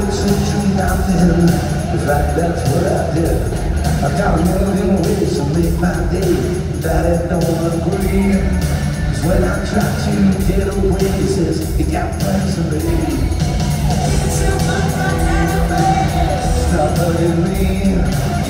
answers to nothing In fact, that's what I did I got a million ways to make my day That I don't agree Cause when I try to get away It says, you. got plans to make Stop hurting me